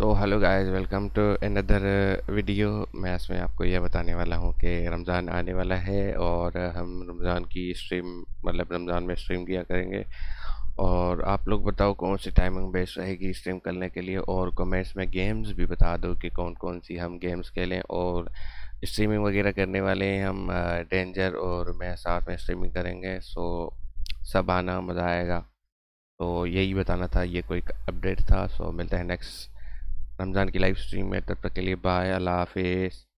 तो hello guys, welcome to another video मैं इसमें आपको यह बताने वाला हूँ कि रमज़ान आने वाला है और हम रमज़ान की स्ट्रीम मतलब रमज़ान में स्ट्रीम किया करेंगे। और आप लोग बताओ कौन सी टाइमिंग बेस्ट रहेगी स्ट्रीम करने के लिए और कमेंट्स में गेम्स भी बता दो कि कौन कौन सी हम गेम्स खेलें और स्ट्रीमिंग वगैरह करने वाले हैं हम डेंजर और मैं साथ में स्ट्रीमिंग करेंगे। सो सब आना मज़ा आएगा। तो यही बताना था, ये कोई अपडेट था। सो मिलता है नेक्स्ट रमज़ान की लाइव स्ट्रीम में तब तक के लिए बाय अल्लाह हाफिज़।